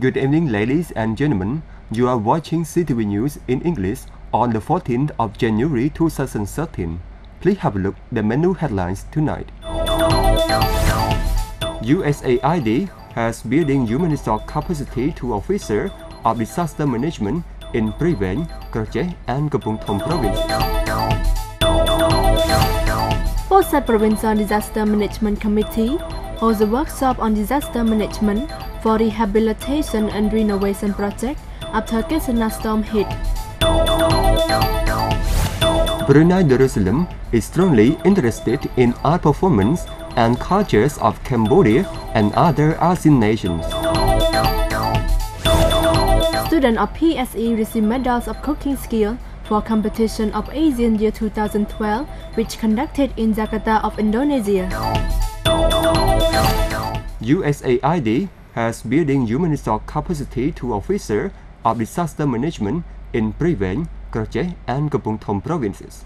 Good evening, ladies and gentlemen. You are watching CTV News in English on the 14th of January 2013. Please have a look at the menu headlines tonight. USAID has building human resource capacity to officer of disaster management in Prevent, Kratie and Kampong Thom province. Pursat Provincial Disaster Management Committee holds a workshop on disaster management for rehabilitation and renovation project after Ketsana storm hit. Brunei Darussalam is strongly interested in art performance and cultures of Cambodia and other ASEAN nations. Students of PSE received medals of cooking skill for competition of Asian Year 2012 which conducted in Jakarta of Indonesia. USAID has building human resource capacity to officer of disaster management in Prevent, Kratie and Kampong Thom provinces.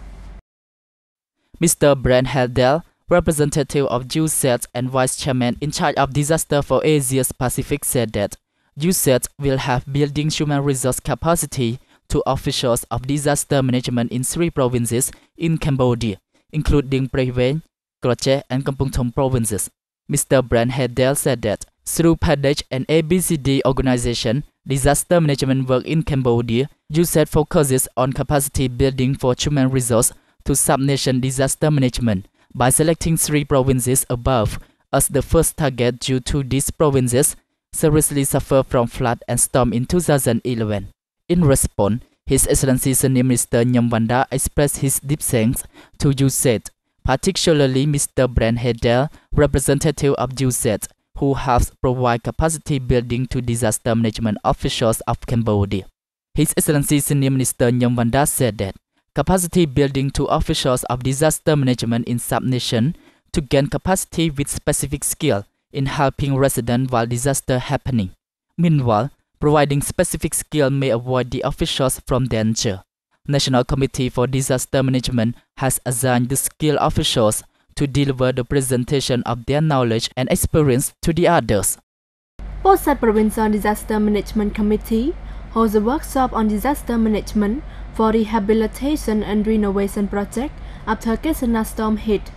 Mr. Brent Heldell, representative of USAID and vice chairman in charge of disaster for Asia Pacific said that USAID will have building human resource capacity to officials of disaster management in three provinces in Cambodia, including Prevent, Kratie and Kampong Thom provinces. Mr. Brent Heldell said that through PADH and ABCD organization, disaster management work in Cambodia, USAID focuses on capacity building for human resource to sub-nation disaster management by selecting three provinces above as the first target due to these provinces seriously suffer from flood and storm in 2011. In response, His Excellency Senior Minister Nhim Vanda expressed his deep thanks to USAID, particularly Mr. Brent Hedel, representative of USAID, who helps provide capacity building to disaster management officials of Cambodia. His Excellency Senior Minister Nhim Vanda said that capacity building to officials of disaster management in sub-nation to gain capacity with specific skill in helping residents while disaster happening. Meanwhile, providing specific skill may avoid the officials from danger. National Committee for Disaster Management has assigned the skilled officials to deliver the presentation of their knowledge and experience to the others. Pursat Provincial Disaster Management Committee holds a workshop on disaster management for rehabilitation and renovation project after Ketsana storm hit.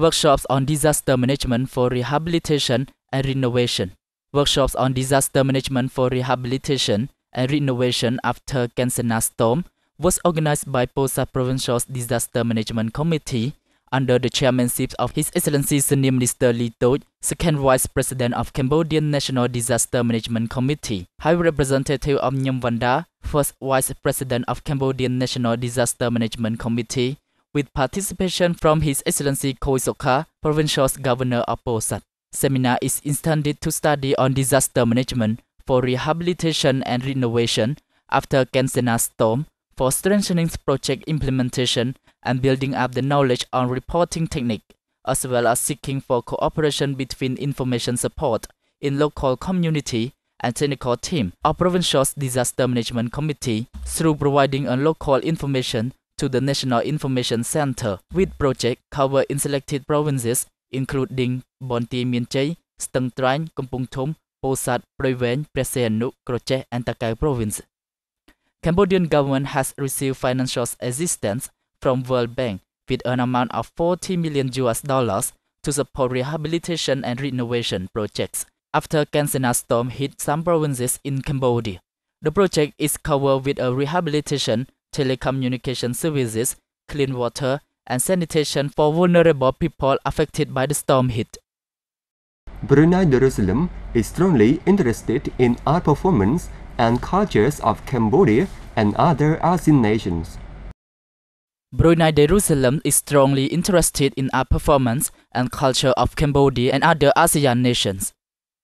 Workshops on disaster management for rehabilitation and renovation. Workshops on disaster management for rehabilitation and renovation after Ketsana storm was organized by Pursat Provincial Disaster Management Committee under the chairmanship of His Excellency Senior Minister Ly Thuch, second Vice President of Cambodian National Disaster Management Committee, High Representative of Nhim Vanda, first Vice President of Cambodian National Disaster Management Committee, with participation from His Excellency Khoy Sokha, Provincial Governor of Pursat. Seminar is intended to study on disaster management for rehabilitation and renovation after Ketsana storm for strengthening project implementation and building up the knowledge on reporting technique, as well as seeking for cooperation between information support in local community and technical team of Provincial Disaster Management Committee through providing a local information to the National Information Center with project cover in selected provinces including Bonti Mien Chay, Stung Treng, Kampong Thom, Pursat, Prevent, Presenu, Croce, and Takeo province. Cambodian government has received financial assistance from World Bank with an amount of 40 million US dollars to support rehabilitation and renovation projects after Ketsana storm hit some provinces in Cambodia. The project is covered with a rehabilitation, telecommunication services, clean water, and sanitation for vulnerable people affected by the storm hit. Brunei Darussalam is strongly interested in art performance and cultures of Cambodia and other ASEAN nations. Brunei Darussalam is strongly interested in art performance and culture of Cambodia and other ASEAN nations.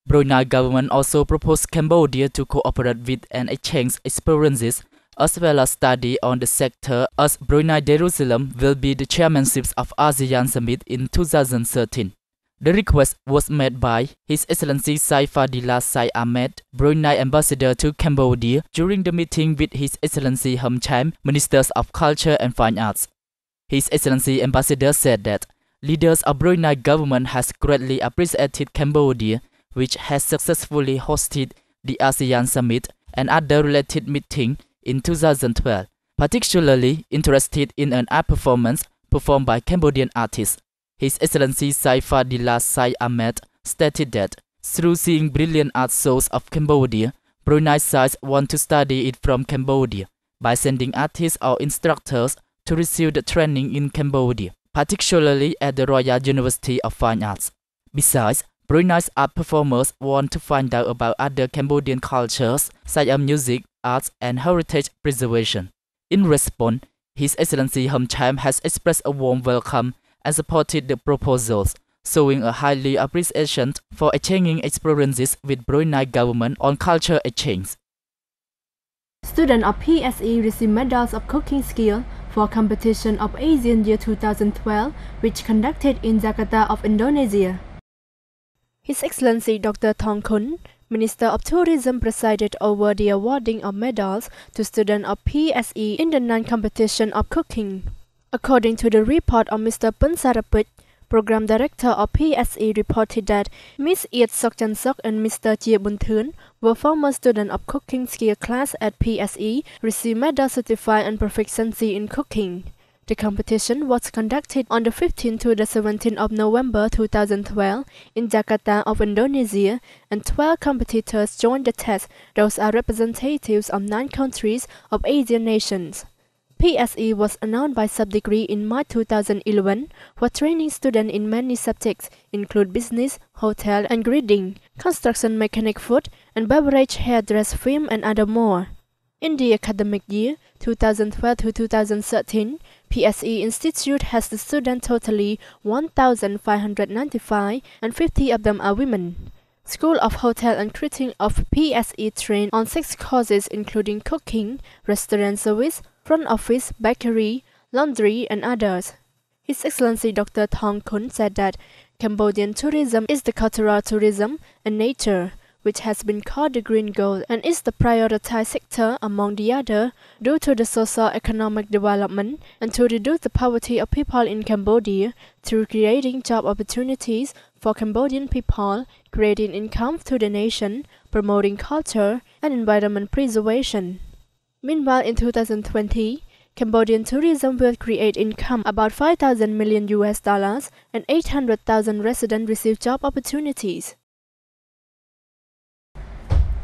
Brunei government also proposed Cambodia to cooperate with and exchange experiences as well as study on the sector as Brunei Darussalam will be the chairmanship of ASEAN Summit in 2013. The request was made by His Excellency Saifadillah Sai Ahmed, Brunei Ambassador to Cambodia, during the meeting with His Excellency Him Chhem, Ministers of Culture and Fine Arts. His Excellency Ambassador said that leaders of Brunei government has greatly appreciated Cambodia, which has successfully hosted the ASEAN Summit and other related meetings in 2012, particularly interested in an art performance performed by Cambodian artists. His Excellency Saifadillah Sai Ahmed stated that through seeing brilliant art shows of Cambodia, Brunei sides want to study it from Cambodia by sending artists or instructors to receive the training in Cambodia, particularly at the Royal University of Fine Arts. Besides, Brunei's art performers want to find out about other Cambodian cultures, such as music, arts, and heritage preservation. In response, His Excellency Him Chhem has expressed a warm welcome and supported the proposals, showing a highly appreciation for exchanging experiences with Brunei government on culture exchange. Students of PSE received medals of cooking skill for competition of Asian Year 2012, which conducted in Jakarta of Indonesia. His Excellency Dr. Thong Khon, Minister of Tourism presided over the awarding of medals to students of PSE in the non-competition of cooking. According to the report of Mr. Punsarapit, Program Director of PSE reported that Ms. Sok Chansok and Mr. Chia Bunthun were former students of cooking skill class at PSE, received medal certified and proficiency in cooking. The competition was conducted on the 15th to the 17th of November 2012 in Jakarta of Indonesia, and 12 competitors joined the test. Those are representatives of nine countries of Asian nations. PSE was announced by sub-degree in March 2011 for training students in many subjects, include business, hotel and grading, construction mechanic food, and beverage hairdress film and other more. In the academic year 2012 to 2013, PSE Institute has the students totally 1,595 and 50 of them are women. School of Hotel and Catering of PSE train on six courses including cooking, restaurant service, front office, bakery, laundry, and others. His Excellency Dr. Thong Khon said that Cambodian tourism is the cultural tourism and nature, which has been called the green gold and is the prioritized sector among the other due to the socio-economic development and to reduce the poverty of people in Cambodia through creating job opportunities for Cambodian people, creating income to the nation, promoting culture and environment preservation. Meanwhile, in 2020, Cambodian tourism will create income about 5,000 million US dollars and 800,000 residents receive job opportunities.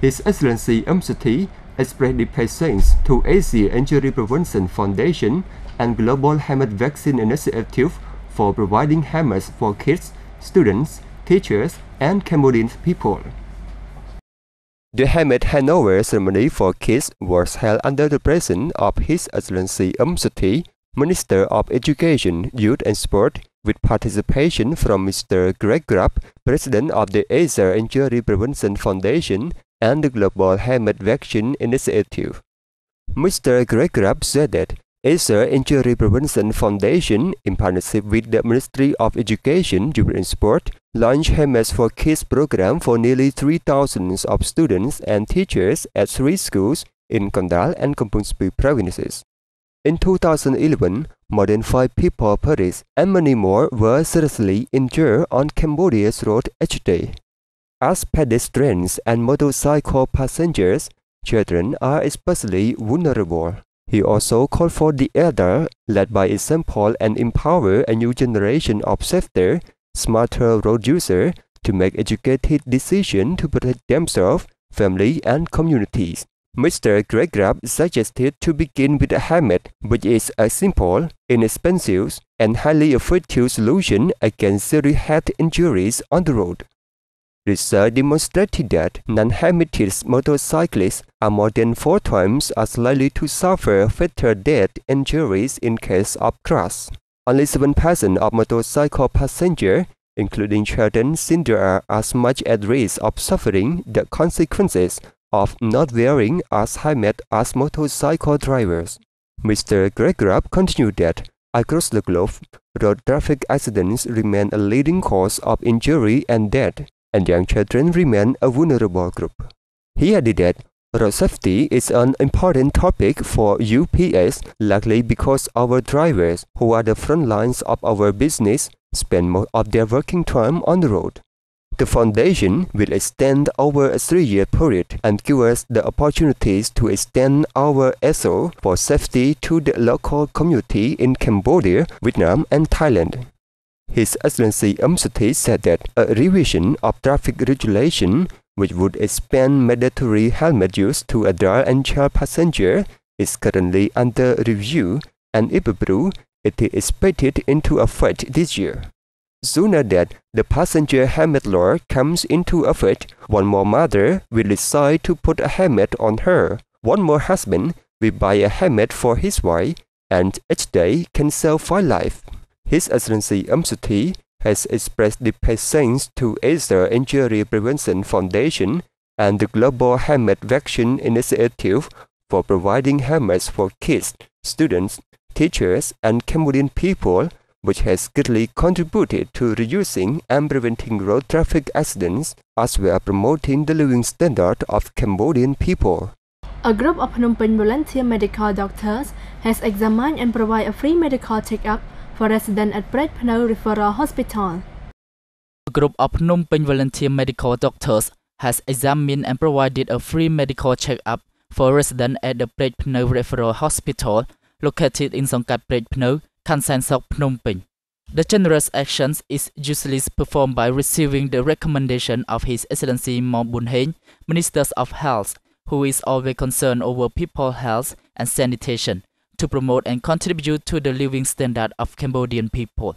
His Excellency Umsati expressed deep thanks to Asia Injury Prevention Foundation and Global Helmet Vaccine Initiative for providing hammers for kids, students, teachers, and Cambodian people. The helmet handover ceremony for kids was held under the presence of His Excellency Um Sati, Minister of Education, Youth and Sport, with participation from Mr. Greg Grab, President of the Asia Injury Prevention Foundation and the Global Helmet Vaccine Initiative. Mr. Greg Grab said that Asia Injury Prevention Foundation, in partnership with the Ministry of Education, Youth and Sport, launched Helmets for Kids program for nearly 3,000 of students and teachers at three schools in Kandal and Kampong Speu provinces. In 2011, more than five people perished and many more were seriously injured on Cambodia's road each day. As pedestrians and motorcycle passengers, children are especially vulnerable. He also called for the elder, led by example and empower a new generation of safer smarter road users to make educated decisions to protect themselves, family, and communities. Mr. Greg suggested to begin with a helmet, which is a simple, inexpensive, and highly effective solution against serious head injuries on the road. Research demonstrated that non-helmeted motorcyclists are more than four times as likely to suffer fatal death injuries in case of crash. Only 7% of motorcycle passengers, including children, seem to are as much at risk of suffering the consequences of not wearing as helmet as motorcycle drivers. Mr. Greg Grab continued that Across the globe, road traffic accidents remain a leading cause of injury and death, and young children remain a vulnerable group. He added that road safety is an important topic for UPS, likely because our drivers, who are the front lines of our business, spend most of their working time on the road. The foundation will extend over a three-year period and give us the opportunities to extend our effort for safety to the local community in Cambodia, Vietnam, and Thailand. His Excellency Um Sithit said that a revision of traffic regulation, which would expand mandatory helmet use to adult and child passengers, is currently under review, and if approved, it is expected into effect this year. Sooner that the passenger helmet law comes into effect, one more mother will decide to put a helmet on her, one more husband will buy a helmet for his wife, and each day can save five lives. His Excellency Um has expressed deep thanks to Asia Injury Prevention Foundation and the Global Helmet Vaccine Initiative for providing helmets for kids, students, teachers, and Cambodian people which has greatly contributed to reducing and preventing road traffic accidents as well as promoting the living standard of Cambodian people. A group of Phnom Penh volunteer medical doctors has examined and provided a free medical checkup for residents at Pret Phno Referral Hospital. A group of Phnom Penh volunteer medical doctors has examined and provided a free medical checkup for residents at the Pret Phno Referral Hospital located in Songkat Pret Phno, Khansan Sok Phnom Penh. The generous action is usually performed by receiving the recommendation of His Excellency Mam Bun Heng, Minister of Health, who is always concerned over people's health and sanitation, to promote and contribute to the living standard of Cambodian people.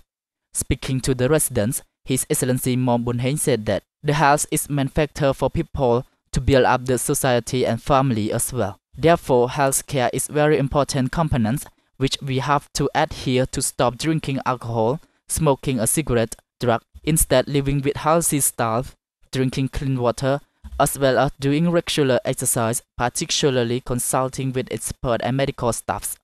Speaking to the residents, His Excellency Mam Bun Heng said that the health is main factor for people to build up the society and family as well. Therefore, healthcare is very important component which we have to adhere to stop drinking alcohol, smoking a cigarette, drug, instead living with healthy style, drinking clean water, as well as doing regular exercise, particularly consulting with expert and medical staffs.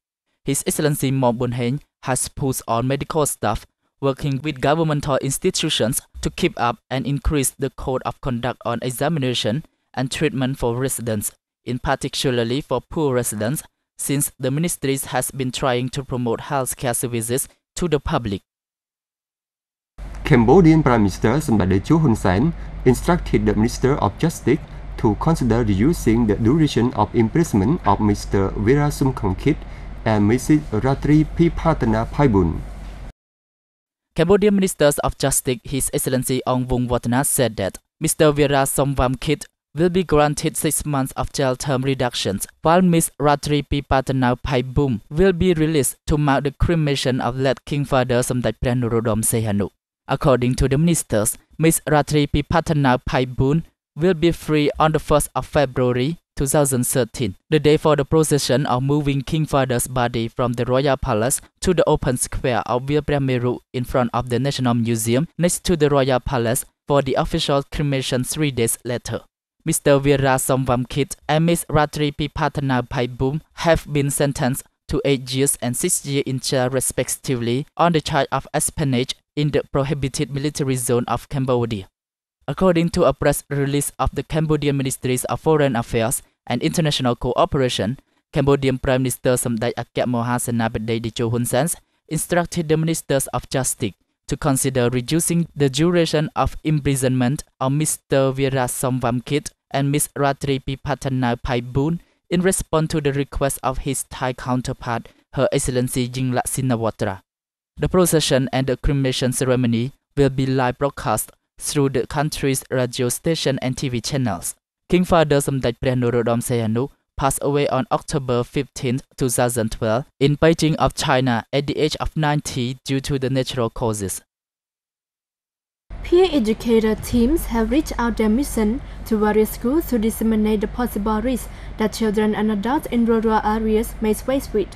His Excellency Mam Bun Heng has pushed on medical staff working with governmental institutions to keep up and increase the code of conduct on examination and treatment for residents, in particularly for poor residents since the ministry has been trying to promote healthcare services to the public. Cambodian Prime Minister Samdech Chu Hun Sen instructed the Minister of Justice to consider reducing the duration of imprisonment of Mr. Veera Somkwamkid and Mrs. Ratree Pipattanapaiboon. Cambodian Minister of Justice, His Excellency Ang Vong Vathana said that Mr. Veera Somkwamkid will be granted six months of jail term reductions, while Ms. Ratree Pipattanapaiboon will be released to mark the cremation of late King Father Samdech Pranurodom Sihanouk. According to the ministers, Ms. Ratri Pipatanau Paiboon will be free on the 1st of February 2013, the day for the procession of moving King Father's body from the Royal Palace to the open square of Meru in front of the National Museum next to the Royal Palace for the official cremation three days later. Mr. Veera Somkwamkid and Ms. Ratree Pipattanapaiboon have been sentenced to 8 years and 6 years in jail respectively on the charge of espionage in the prohibited military zone of Cambodia. According to a press release of the Cambodian Ministries of Foreign Affairs and International Cooperation, Cambodian Prime Minister Samdech Akya Mohasena Cho Hun Sen instructed the Ministers of Justice to consider reducing the duration of imprisonment of Mr. Veera Somkwamkid and Ms. Ratree Pipattanapaiboon in response to the request of his Thai counterpart, Her Excellency Yingluck Shinawatra. The procession and the cremation ceremony will be live broadcast through the country's radio station and TV channels. King Father Somdach Preah Norodom Sihanouk passed away on October 15, 2012, in Beijing of China at the age of 90 due to the natural causes. Peer educator teams have reached out their mission to various schools to disseminate the possible risks that children and adults in rural areas may face with.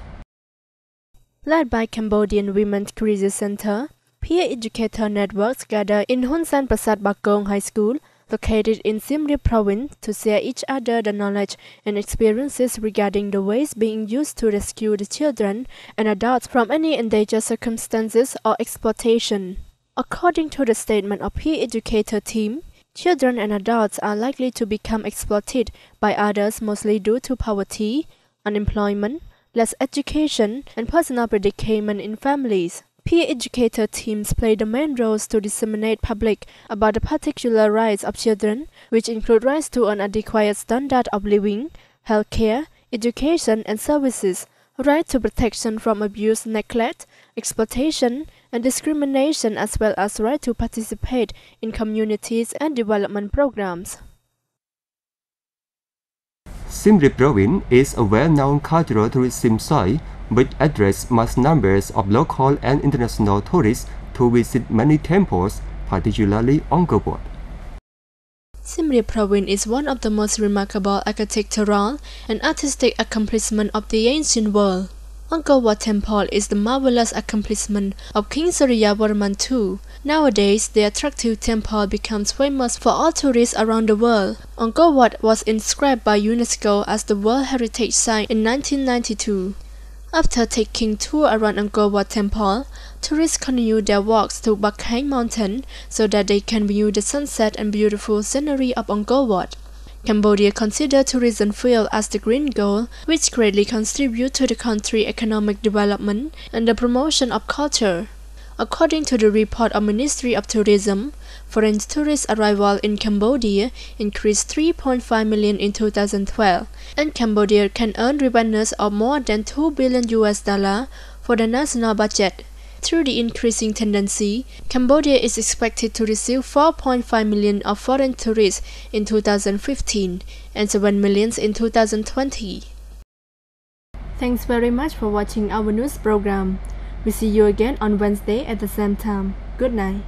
Led by Cambodian Women's Crisis Center, peer educator networks gather in Hun Sen Prasat Bakong High School located in Siem Reap province, to share each other the knowledge and experiences regarding the ways being used to rescue the children and adults from any endangered circumstances or exploitation. According to the statement of peer educator team, children and adults are likely to become exploited by others mostly due to poverty, unemployment, less education, and personal predicament in families. Peer educator teams play the main roles to disseminate public about the particular rights of children, which include rights to an adequate standard of living, health care, education and services, right to protection from abuse, neglect, exploitation, and discrimination as well as right to participate in communities and development programs. Siem Reap Province is a well-known cultural tourism site which attracts mass numbers of local and international tourists to visit many temples, particularly Angkor Wat. Siem Reap Province is one of the most remarkable architectural and artistic accomplishments of the ancient world. Angkor Wat Temple is the marvelous accomplishment of King Suryavarman II. Nowadays, the attractive temple becomes famous for all tourists around the world. Angkor Wat was inscribed by UNESCO as the World Heritage Site in 1992. After taking tour around Angkor Wat Temple, tourists continue their walks to Bakheng Mountain so that they can view the sunset and beautiful scenery of Angkor Wat. Cambodia considers tourism field as the green goal, which greatly contribute to the country's economic development and the promotion of culture. According to the report of Ministry of Tourism, foreign tourist arrival in Cambodia increased 3.5 million in 2012, and Cambodia can earn revenues of more than 2 billion US dollar for the national budget. Through the increasing tendency, Cambodia is expected to receive 4.5 million of foreign tourists in 2015 and 7 millions in 2020. Thanks very much for watching our news program. We see you again on Wednesday at the same time. Good night.